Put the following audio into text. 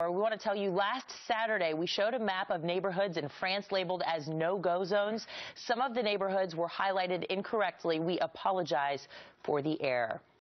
We want to tell you last Saturday we showed a map of neighborhoods in France labeled as no-go zones. Some of the neighborhoods were highlighted incorrectly. We apologize for the error.